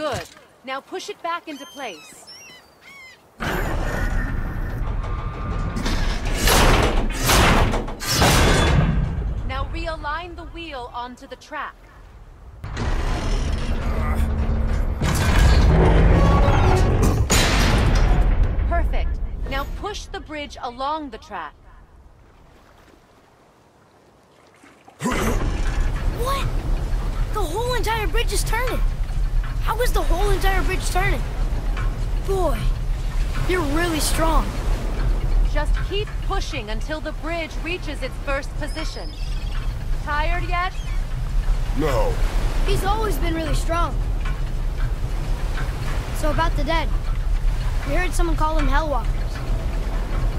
Good. Now push it back into place. Now realign the wheel onto the track. Perfect. Now push the bridge along the track. What? The whole entire bridge is turning. How is the whole entire bridge turning? Boy, you're really strong. Just keep pushing until the bridge reaches its first position. Tired yet? No. He's always been really strong. So about the dead. We heard someone call them Hellwalkers.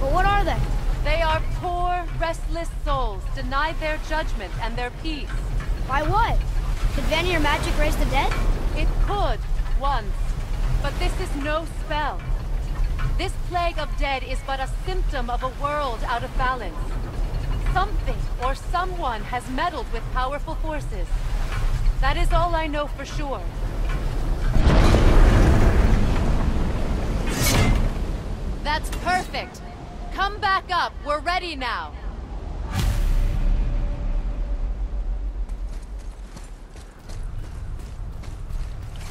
But what are they? They are poor, restless souls, denied their judgment and their peace. By what? Could Vanir magic raise the dead? It could, once. But this is no spell. This plague of dead is but a symptom of a world out of balance. Something or someone has meddled with powerful forces. That is all I know for sure. That's perfect. Come back up. We're ready now.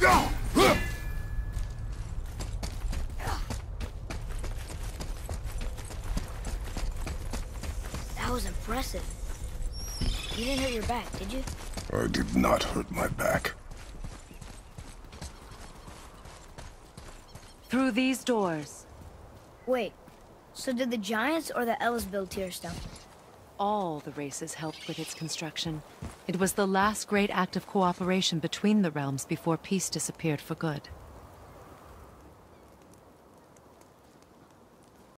That was impressive. You didn't hurt your back, did you? I did not hurt my back. Through these doors, Wait, so did the Giants or the Elves build Tyr's Temple? All the races helped with its construction. It was the last great act of cooperation between the realms before peace disappeared for good.